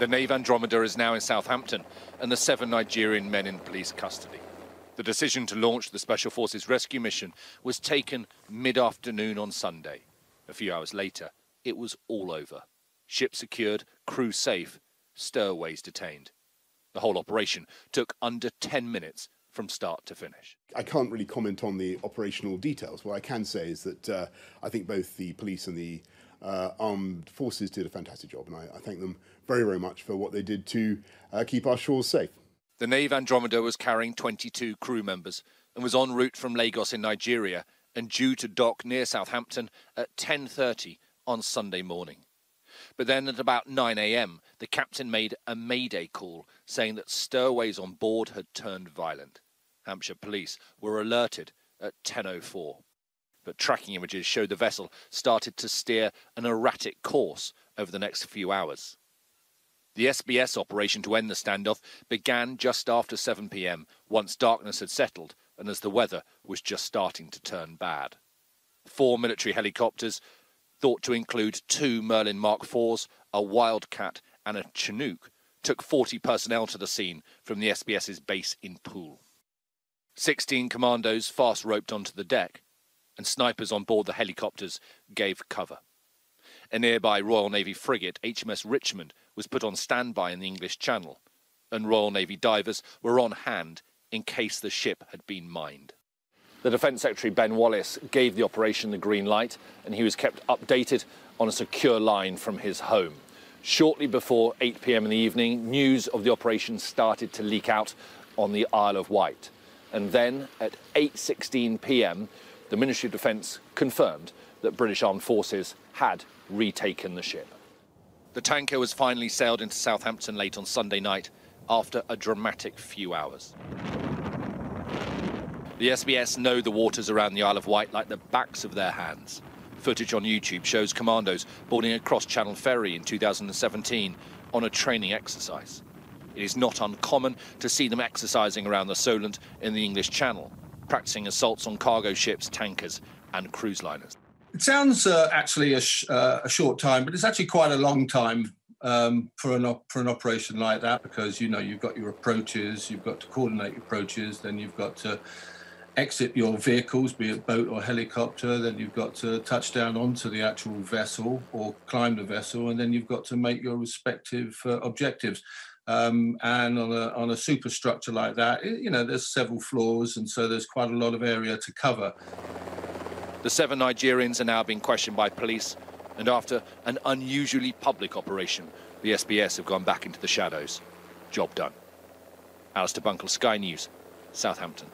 The Nave Andromeda is now in Southampton and the seven Nigerian men in police custody. The decision to launch the Special Forces rescue mission was taken mid-afternoon on Sunday. A few hours later, it was all over. Ship secured, crew safe, stowaways detained. The whole operation took under 10 minutes from start to finish. I can't really comment on the operational details. What I can say is that uh, I think both the police and the uh, armed forces did a fantastic job, and I, I, thank them very, very much for what they did to uh, keep our shores safe. The Nave Andromeda was carrying 22 crew members and was en route from Lagos in Nigeria and due to dock near Southampton at 10:30 on Sunday morning. But then at about 9 a.m., the captain made a mayday call saying that stowaways on board had turned violent. Hampshire police were alerted at 10.04. But tracking images showed the vessel started to steer an erratic course over the next few hours. The SBS operation to end the standoff began just after 7 pm, once darkness had settled and as the weather was just starting to turn bad. Four military helicopters, thought to include two Merlin Mark IVs, a Wildcat, and a Chinook, took 40 personnel to the scene from the SBS's base in Poole. 16 commandos fast roped onto the deck, and snipers on board the helicopters gave cover. A nearby Royal Navy frigate, HMS Richmond, was put on standby in the English Channel, and Royal Navy divers were on hand in case the ship had been mined. The Defence Secretary Ben Wallace gave the operation the green light, and he was kept updated on a secure line from his home. Shortly before 8 pm in the evening, news of the operation started to leak out on the Isle of Wight. And then at 8:16 p.m., the Ministry of Defence confirmed that British Armed Forces had retaken the ship. The tanker was finally sailed into Southampton late on Sunday night after a dramatic few hours. The SBS know the waters around the Isle of Wight like the backs of their hands. Footage on YouTube shows commandos boarding a cross-channel ferry in 2017 on a training exercise. It is not uncommon to see them exercising around the Solent in the English Channel, practicing assaults on cargo ships, tankers and cruise liners. It sounds uh, actually a, sh- uh, a, short time, but it's actually quite a long time um, for an op- for an operation like that because you know you've got your approaches, you've got to coordinate your approaches, then you've got to exit your vehicles, be it boat or helicopter, then you've got to touch down onto the actual vessel or climb the vessel, and then you've got to make your respective uh, objectives. Um, and on a on a superstructure like that, you know, there's several floors, and so there's quite a lot of area to cover. The seven Nigerians are now being questioned by police, and after an unusually public operation, the SBS have gone back into the shadows. Job done. Alistair Bunkall, Sky News, Southampton.